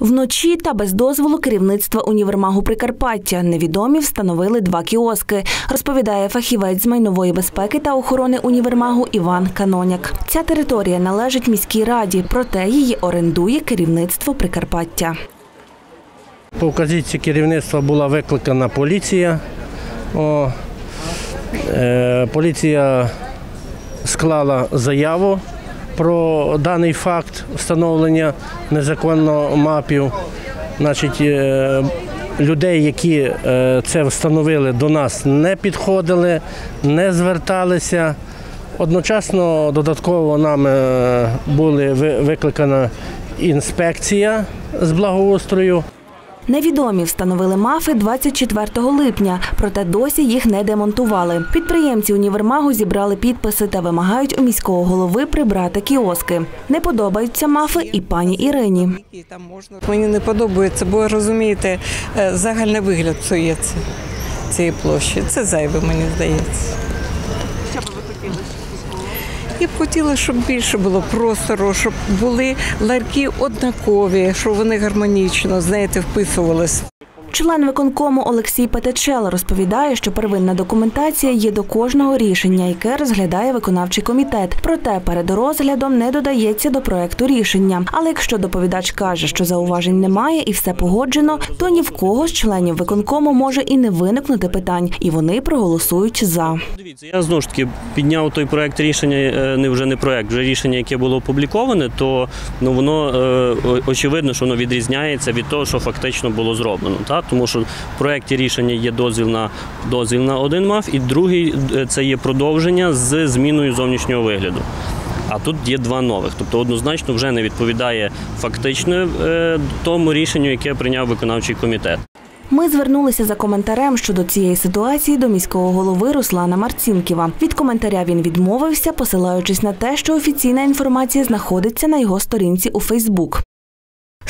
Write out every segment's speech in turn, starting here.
Вночі та без дозволу керівництва універмагу Прикарпаття невідомі встановили два кіоски, розповідає фахівець з майнової безпеки та охорони універмагу Іван Каноняк. Ця територія належить міській раді, проте її орендує керівництво Прикарпаття. По вказівці керівництва була викликана поліція. О, е, поліція склала заяву про даний факт встановлення незаконно мапів. Е, людей, які е, це встановили, до нас не підходили, не зверталися. Одночасно додатково нам е, були ви- викликана інспекція з благоустрою. Невідомі встановили мафи 24 липня, проте досі їх не демонтували. Підприємці універмагу зібрали підписи та вимагають у міського голови прибрати кіоски. Не подобаються мафи і пані Ірині. Мені не подобається, бо розумієте, е, загальний вигляд псується цієї площі. Це зайве, мені здається. Що б ви хотіли? Я б хотіла, щоб більше було простору, щоб були ларки однакові, щоб вони гармонічно, знаєте, вписувалися. Член виконкому Олексій Петечел розповідає, що первинна документація є до кожного рішення, яке розглядає виконавчий комітет. Проте перед розглядом не додається до проекту рішення. Але якщо доповідач каже, що зауважень немає і все погоджено, то ні в кого з членів виконкому може і не виникнути питань, і вони проголосують за. Дивіться, я знову ж таки підняв той проект рішення, е, не вже не проект, вже рішення, яке було опубліковане, то ну воно е, очевидно, що воно відрізняється від того, що фактично було зроблено. Так? Тому що в проєкті рішення є дозвіл на дозвіл на один МАФ, і другий е, це є продовження з зміною зовнішнього вигляду. А тут є два нових, тобто однозначно вже не відповідає фактично е, тому рішенню, яке прийняв виконавчий комітет. Ми звернулися за коментарем щодо цієї ситуації до міського голови Руслана Марцінківа. Від коментаря він відмовився, посилаючись на те, що офіційна інформація знаходиться на його сторінці у Фейсбук.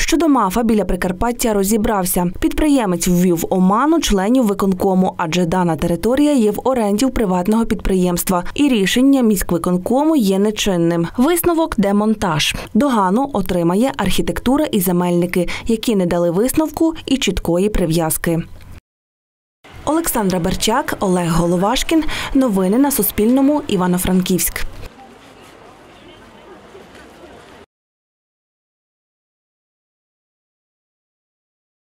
Щодо мафа біля Прикарпаття розібрався. Підприємець ввів в оману членів виконкому, адже дана територія є в оренді у приватного підприємства, і рішення міськвиконкому є нечинним. Висновок демонтаж. Догану отримає архітектура і земельники, які не дали висновку і чіткої прив'язки. Олександра Берчак, Олег Головашкін. Новини на Суспільному. Івано-Франківськ.